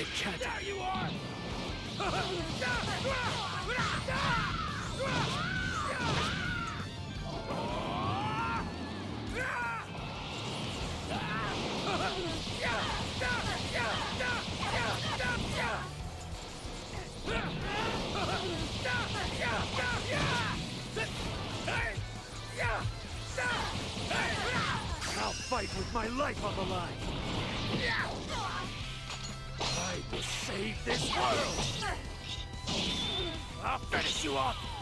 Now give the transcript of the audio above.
They can't. There you are! I'll fight with my life on the line. Will save this world. I'll finish you off.